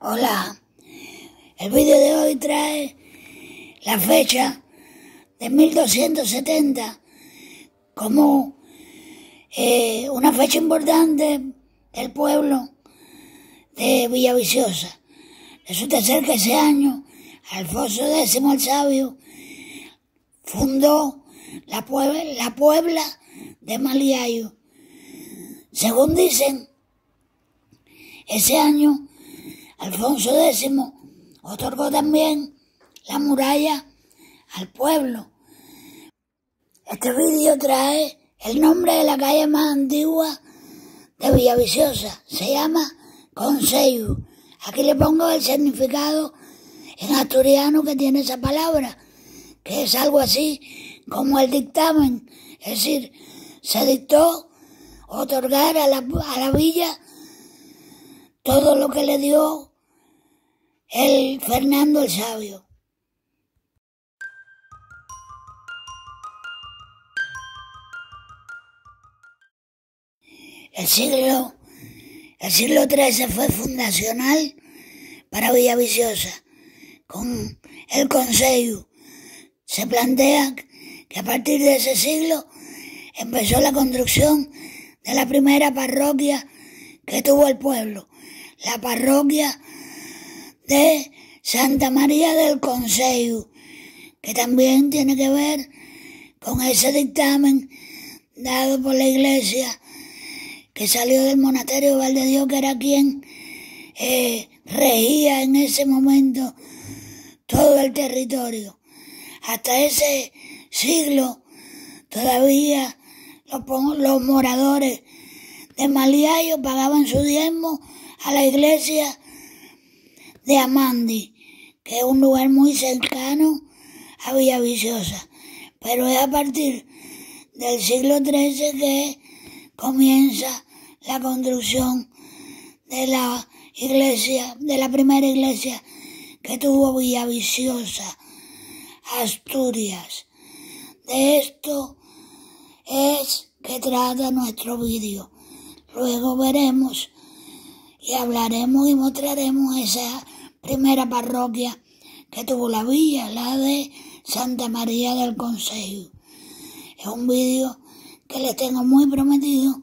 Hola, el vídeo de hoy trae la fecha de 1270 como eh, una fecha importante del pueblo de Villaviciosa. Resulta ser que ese año Alfonso X el Sabio fundó la, Puebla, la Puebla de Maliayo. Según dicen, ese año Alfonso X otorgó también la muralla al pueblo. Este vídeo trae el nombre de la calle más antigua de Villaviciosa. Se llama Consejo. Aquí le pongo el significado en asturiano que tiene esa palabra, que es algo así como el dictamen. Es decir, se dictó otorgar a la, a la villa todo lo que le dio el Fernando el Sabio. El siglo, el siglo XIII fue fundacional para Villaviciosa. Con el Consejo se plantea que a partir de ese siglo empezó la construcción de la primera parroquia que tuvo el pueblo, la parroquia de Santa María del Consejo, que también tiene que ver con ese dictamen dado por la iglesia que salió del monasterio de Dios, que era quien eh, regía en ese momento todo el territorio. Hasta ese siglo todavía los, los moradores de Maliayo pagaban su diezmo a la iglesia de Amandi, que es un lugar muy cercano a Villaviciosa, pero es a partir del siglo XIII que comienza la construcción de la iglesia, de la primera iglesia que tuvo Villaviciosa, Asturias. De esto es que trata nuestro vídeo. Luego veremos y hablaremos y mostraremos esa primera parroquia que tuvo la villa, la de Santa María del Consejo. Es un vídeo que les tengo muy prometido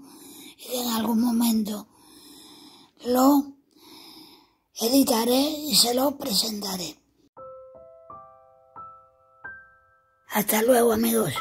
y que en algún momento lo editaré y se lo presentaré. Hasta luego amigos.